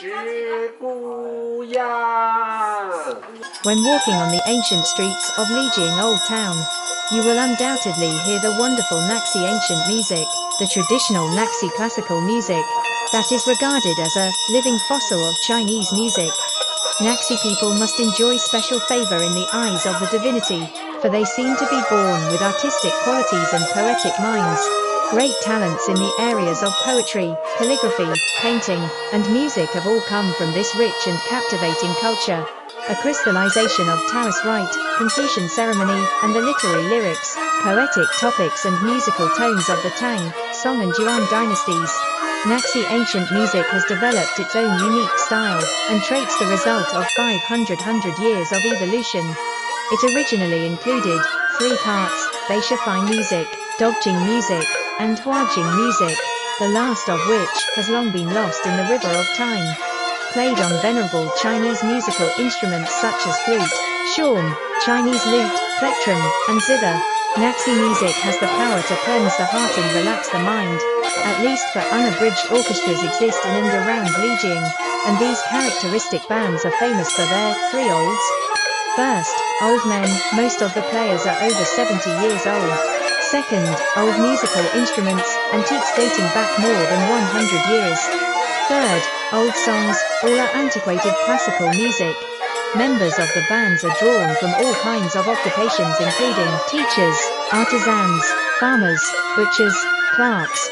When walking on the ancient streets of Lijiang Old Town, you will undoubtedly hear the wonderful Naxi ancient music, the traditional Naxi classical music, that is regarded as a living fossil of Chinese music. Naxi people must enjoy special favor in the eyes of the divinity, for they seem to be born with artistic qualities and poetic minds. Great talents in the areas of poetry, calligraphy, painting, and music have all come from this rich and captivating culture. A crystallization of Taoist rite, Confucian ceremony, and the literary lyrics, poetic topics and musical tones of the Tang, Song and Yuan dynasties. Naxi ancient music has developed its own unique style, and traits the result of 500 hundred years of evolution. It originally included three parts, Baisha fine music, Dongjing music, and Huangjing music, the last of which has long been lost in the river of time. Played on venerable Chinese musical instruments such as flute, shawm, Chinese lute, plectrum, and zither, Naxi music has the power to cleanse the heart and relax the mind. At least for unabridged orchestras exist in and around Lijiang, and these characteristic bands are famous for their three olds. First, old men, most of the players are over 70 years old. Second, old musical instruments, antiques dating back more than 100 years. Third, old songs, all are antiquated classical music. Members of the bands are drawn from all kinds of occupations including teachers, artisans, farmers, butchers, clerks,